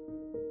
you